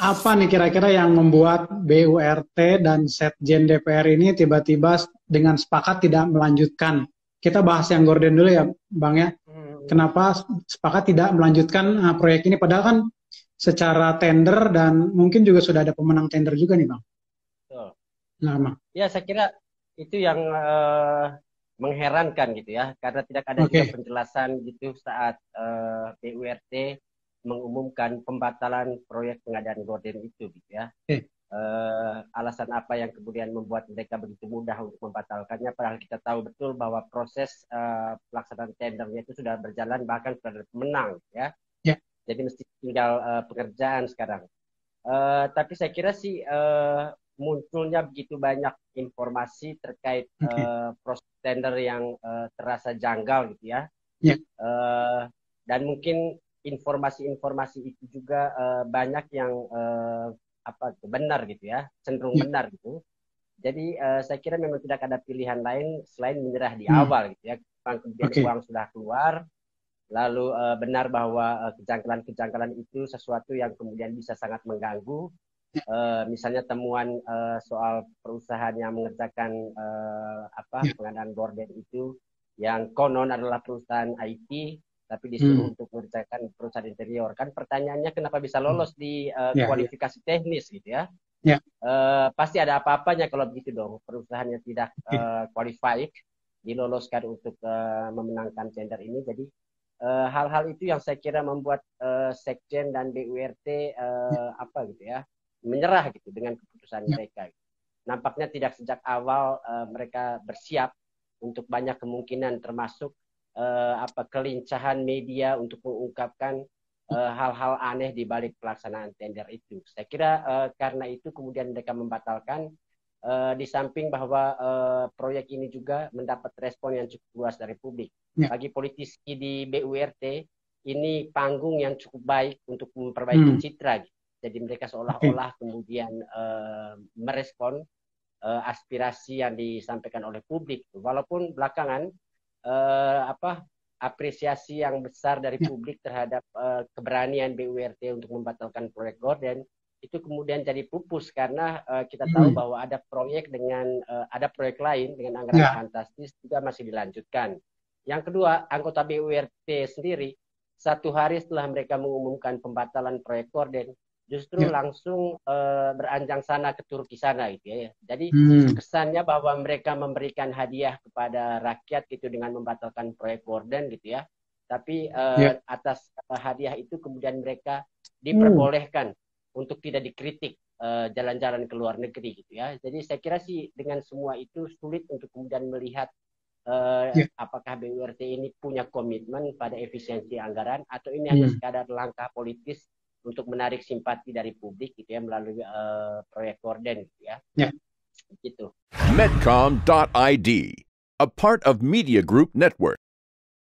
apa nih kira-kira yang membuat BURT dan Setjen DPR ini tiba-tiba dengan sepakat tidak melanjutkan? Kita bahas yang Gordon dulu ya, Bang ya. Hmm. Kenapa sepakat tidak melanjutkan uh, proyek ini? Padahal kan secara tender dan mungkin juga sudah ada pemenang tender juga nih, Bang. Betul. Nah, Ya, saya kira itu yang uh, mengherankan gitu ya, karena tidak ada okay. juga penjelasan gitu saat uh, BURT mengumumkan pembatalan proyek pengadaan gorden itu gitu ya. Okay. Uh, eh, alasan apa yang kemudian membuat mereka begitu mudah untuk membatalkannya padahal kita tahu betul bahwa proses uh, pelaksanaan tendernya itu sudah berjalan bahkan sudah ada pemenang ya. Yeah. Jadi mesti tinggal uh, pekerjaan sekarang. Uh, tapi saya kira sih uh, munculnya begitu banyak informasi terkait okay. uh, proses tender yang uh, terasa janggal gitu ya. Yeah. Uh, dan mungkin informasi-informasi itu juga uh, banyak yang uh, apa benar gitu ya cenderung ya. benar gitu jadi uh, saya kira memang tidak ada pilihan lain selain menyerah di hmm. awal gitu ya kemudian okay. uang sudah keluar lalu uh, benar bahwa kejanggalan-kejanggalan uh, itu sesuatu yang kemudian bisa sangat mengganggu uh, misalnya temuan uh, soal perusahaan yang mengerjakan uh, apa ya. pengadaan gorden itu yang konon adalah perusahaan IT tapi disuruh hmm. untuk mengerjakan perusahaan interior. Kan pertanyaannya kenapa bisa lolos di uh, yeah, kualifikasi yeah. teknis gitu ya? Yeah. Ya. Uh, pasti ada apa-apanya kalau begitu dong. Perusahaan yang tidak uh, qualified diloloskan untuk uh, memenangkan tender ini. Jadi hal-hal uh, itu yang saya kira membuat uh, Sekjen dan BURT uh, apa gitu ya menyerah gitu dengan keputusan yeah. mereka. Nampaknya tidak sejak awal uh, mereka bersiap untuk banyak kemungkinan termasuk uh, apa kelincahan media untuk mengungkapkan uh, hal-hal aneh di balik pelaksanaan tender itu. Saya kira uh, karena itu kemudian mereka membatalkan uh, di samping bahwa uh, proyek ini juga mendapat respon yang cukup luas dari publik. Ya. Bagi politisi di BURT ini panggung yang cukup baik untuk memperbaiki hmm. citra. Jadi mereka seolah-olah kemudian uh, merespon uh, aspirasi yang disampaikan oleh publik. Walaupun belakangan uh, apa apresiasi yang besar dari ya. publik terhadap uh, keberanian BURT untuk membatalkan proyek Gordon itu kemudian jadi pupus karena uh, kita tahu hmm. bahwa ada proyek dengan uh, ada proyek lain dengan anggaran ya. fantastis juga masih dilanjutkan. Yang kedua, anggota BURT sendiri satu hari setelah mereka mengumumkan pembatalan proyek Gordon justru ya. langsung uh, beranjang sana ke Turki sana gitu ya. Jadi hmm. kesannya bahwa mereka memberikan hadiah kepada rakyat gitu dengan membatalkan proyek Gordon gitu ya. Tapi uh, ya. atas uh, hadiah itu kemudian mereka diperbolehkan hmm. untuk tidak dikritik jalan-jalan uh, ke luar negeri gitu ya. Jadi saya kira sih dengan semua itu sulit untuk kemudian melihat uh, ya. apakah BURT ini punya komitmen pada efisiensi anggaran atau ini hanya hmm. sekadar langkah politis untuk menarik simpati dari publik gitu ya melalui uh, proyek Gordon gitu ya. Ya. Gitu. Medcom.id, a part of Media Group Network.